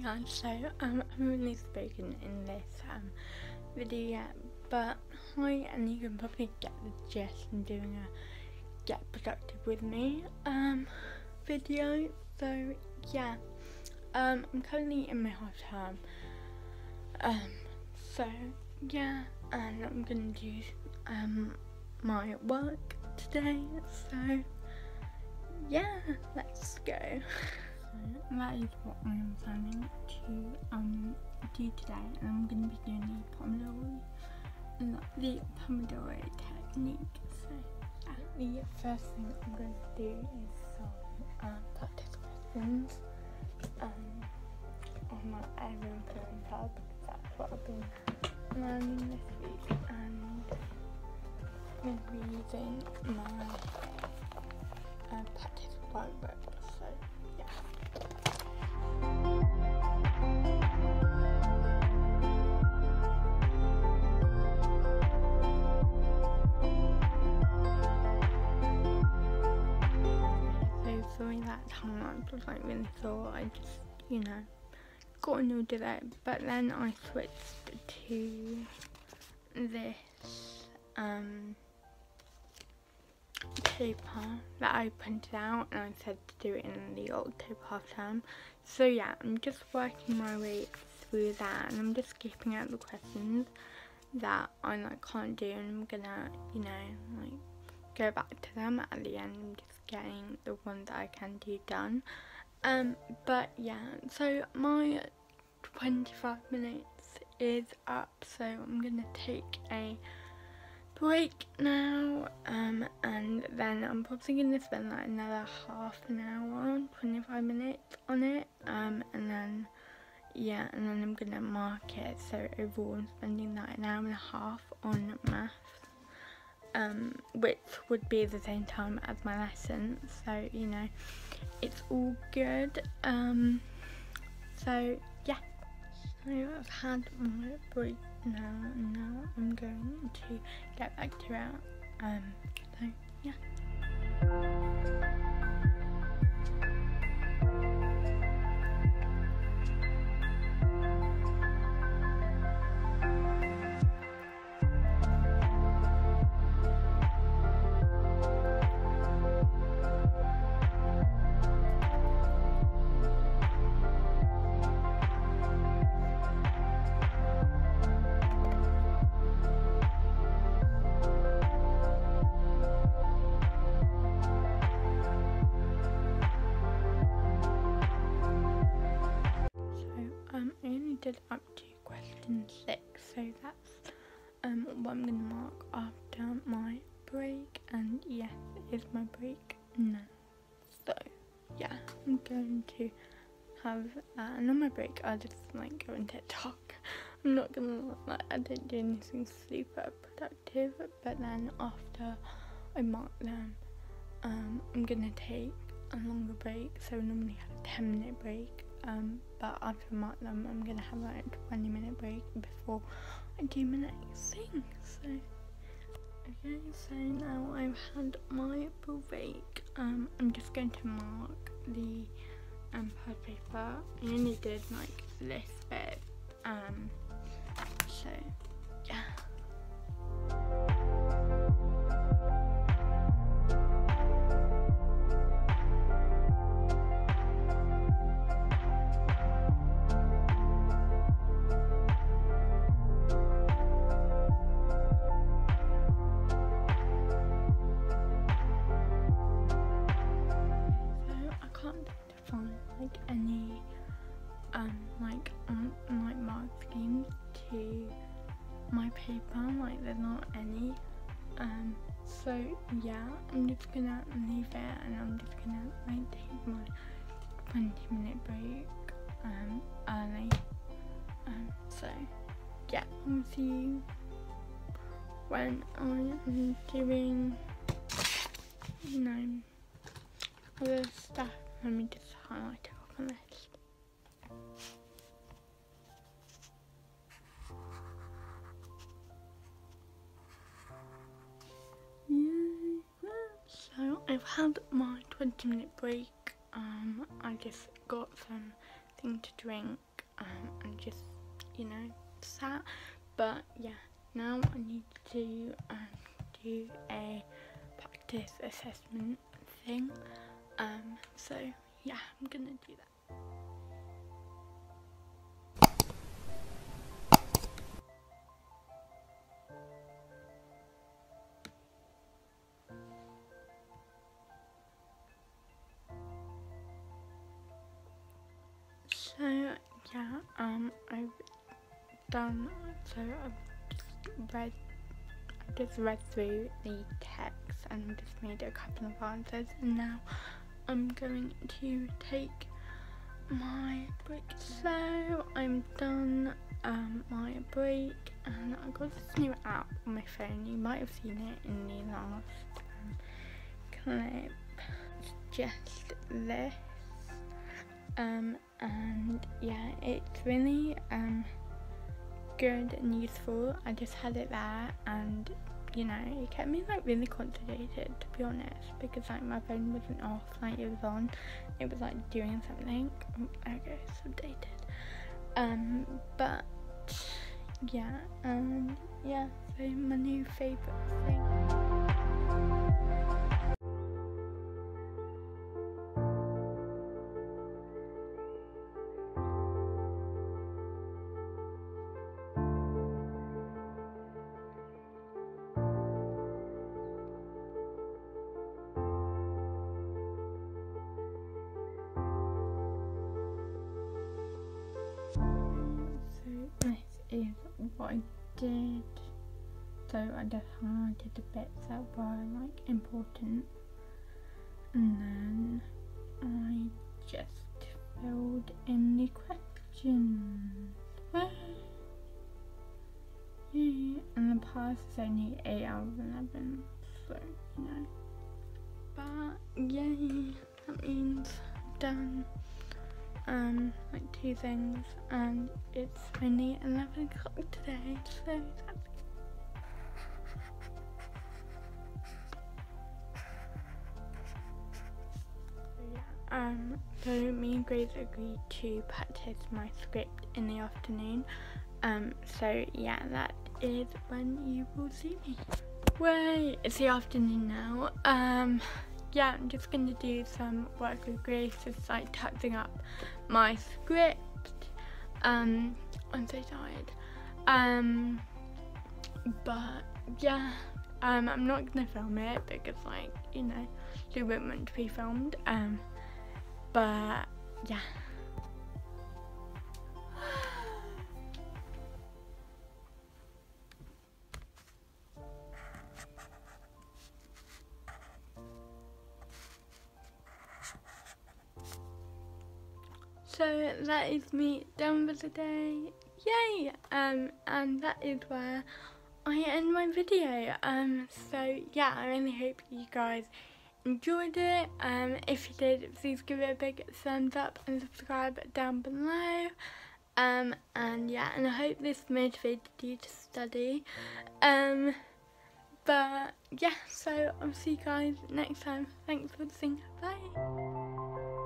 yeah, so um, I haven't really spoken in this um, video yet, but hi, and you can probably get the gist in doing a get productive with me um, video. So yeah, um, I'm currently in my half term, um, so yeah, and I'm gonna do um, my work today. So yeah, let's go. So that is what I am planning to um do today, and I'm going to be doing the Pomodoro, the Pomodoro technique. So yeah. the first thing I'm going to do is some um, practice questions um, on my Evan Film tab because that's what I've been learning this week, and I'm going to be using my uh, practice workbook. So was really thought I just, you know, got a new it. But then I switched to this um, paper that I printed out and I said to do it in the October half term. So yeah, I'm just working my way through that and I'm just skipping out the questions that I like can't do and I'm gonna, you know, like go back to them at the end. I'm just getting the ones that I can do done. Um, but yeah, so my 25 minutes is up, so I'm gonna take a break now um, and then I'm probably to spend like another half an hour 25 minutes on it um, and then yeah and then I'm to mark it so overall I'm spending like an hour and a half on maths um, which would be the same time as my lesson so you know it's all good. Um, so yeah. So I've had my break. Now and now I'm going to get back to it. Um, so yeah 106 so that's um, what I'm going to mark after my break. And yes is my break now. So yeah I'm going to have that. And on my break I just like go on TikTok. I'm not gonna like I didn't do anything super productive. But then after I mark them um, I'm gonna take a longer break. So I normally have a 10 minute break um, but after mark them, I'm gonna have like a 20 minute break before I do my next thing. So, okay, so now I've had my break. Um, I'm just going to mark the um, pad paper. I only did like this bit. Um, so yeah I'm just gonna leave it and I'm just gonna like take my 20 minute break um early. Um so yeah I'll see you when I'm doing you know other stuff let me just highlight it up on this So I've had my 20 minute break. Um, I just got some thing to drink um, and just, you know, sat. But yeah, now I need to um, do a practice assessment thing. Um, so yeah, I'm gonna do that. So yeah, um, I've done. So I've just read. I just read through the text and just made a couple of answers, and now I'm going to take my break. So I'm done um, my break, and I got this new app on my phone. You might have seen it in the last um, clip. It's just this um, and yeah it's really um, good and useful I just had it there and you know it kept me like really concentrated to be honest because like my phone wasn't off like it was on. It was like doing something. Okay it's updated. Um but yeah um yeah so my new favorite thing is what I did. So I just highlighted the bits that were like important and then I just filled in the questions. Yay. And the pass is only 8 out of 11, so you know. But yay, that means done um like two things and it's only 11 o'clock today so that's um so me and Grace agreed to practice my script in the afternoon um so yeah that is when you will see me. Wait, it's the afternoon now um yeah, I'm just gonna do some work with Grace, just like touching up my script. Um, I'm so tired. Um, but yeah, um, I'm not gonna film it because like you know, it wasn't meant to be filmed. Um, but yeah. So that is me done for the day. Yay! Um, and that is where I end my video. Um, so yeah, I really hope you guys enjoyed it. Um, if you did, please give it a big thumbs up and subscribe down below. Um, and yeah, and I hope this motivated you to study. Um, but yeah, so I'll see you guys next time. Thanks for listening. Bye.